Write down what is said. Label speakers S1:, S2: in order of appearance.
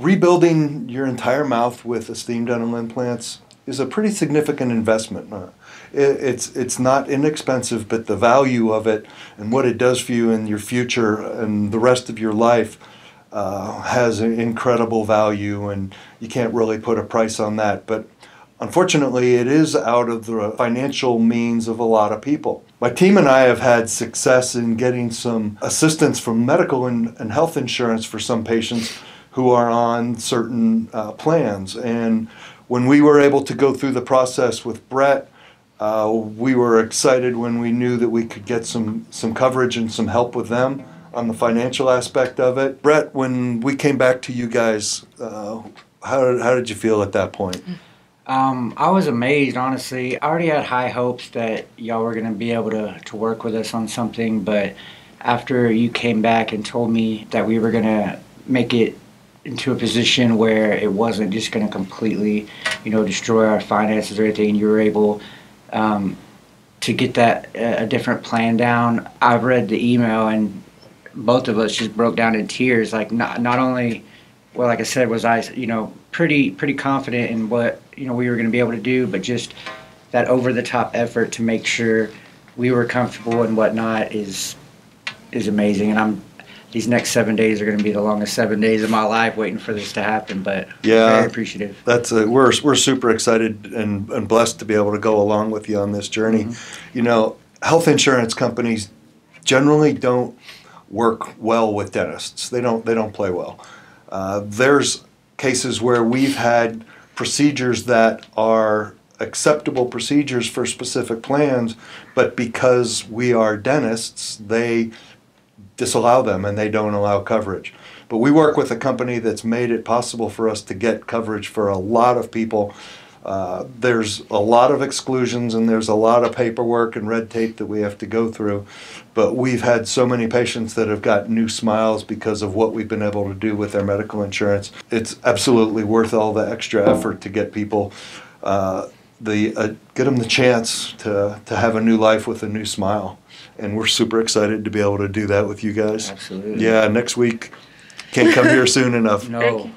S1: rebuilding your entire mouth with esteem dental implants is a pretty significant investment. Uh, it, it's it's not inexpensive, but the value of it and what it does for you in your future and the rest of your life uh, has an incredible value, and you can't really put a price on that. But unfortunately, it is out of the financial means of a lot of people. My team and I have had success in getting some assistance from medical and, and health insurance for some patients who are on certain uh, plans. And when we were able to go through the process with Brett, uh, we were excited when we knew that we could get some, some coverage and some help with them on the financial aspect of it. Brett, when we came back to you guys, uh, how, how did you feel at that point?
S2: Um, I was amazed, honestly. I already had high hopes that y'all were going to be able to, to work with us on something, but after you came back and told me that we were going to make it into a position where it wasn't just going to completely, you know, destroy our finances or anything, you were able um, to get that uh, a different plan down. I've read the email, and both of us just broke down in tears. Like not not only, well, like I said, was I, you know, pretty pretty confident in what you know we were going to be able to do, but just that over the top effort to make sure we were comfortable and whatnot is is amazing, and I'm these next seven days are going to be the longest seven days of my life waiting for this to happen. But
S1: Yeah.
S2: very appreciative.
S1: That's a, we're we're super excited and, and blessed to be able to go along with you on this journey. You know, health insurance companies generally don't work well with dentists. They don't they don't play well. Uh, there's cases where we've had procedures that are acceptable procedures for specific plans, but because we are dentists, they disallow them and they don't allow coverage. But we work with a company that's made it possible for us to get coverage for a lot of people. Uh, there's a lot of exclusions and there's a lot of paperwork and red tape that we have to go through. But we've had so many patients that have got new smiles because of what we've been able to do with their medical insurance. It's absolutely worth all the extra effort to get people uh, the uh, get them the chance to to have a new life with a new smile. And we're super excited to be able to do that with you guys.
S2: Absolutely.
S1: Yeah, next week can't come here soon enough.
S2: No,